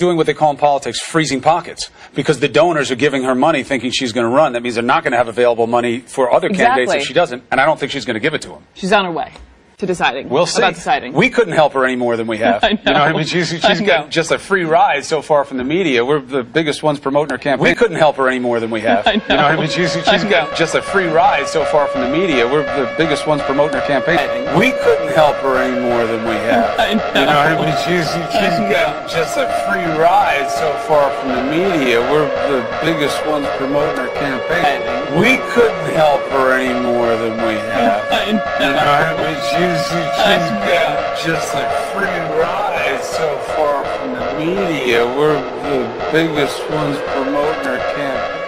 doing what they call in politics freezing pockets because the donors are giving her money thinking she's going to run. That means they're not going to have available money for other candidates if she doesn't. And I don't think she's going to give it to them. She's on her way to deciding. We'll see. About deciding. We couldn't help her any more than we have. I You know what I mean? She's, I she's got know. just a free ride so far from the media. We're the biggest ones promoting her campaign. We couldn't help her any more than we have. I You know what I mean? She's, she's I got know. just a free ride so far from the media. We're the biggest ones promoting her campaign. We couldn't help her any more than we have. I know. You know what I mean? She's, she's got just a free ride so far from the media. We're the biggest ones promoting her campaign. We couldn't help her any more than we have. Know, I mean, she's, she's just a free ride so far from the media. We're the biggest ones promoting our her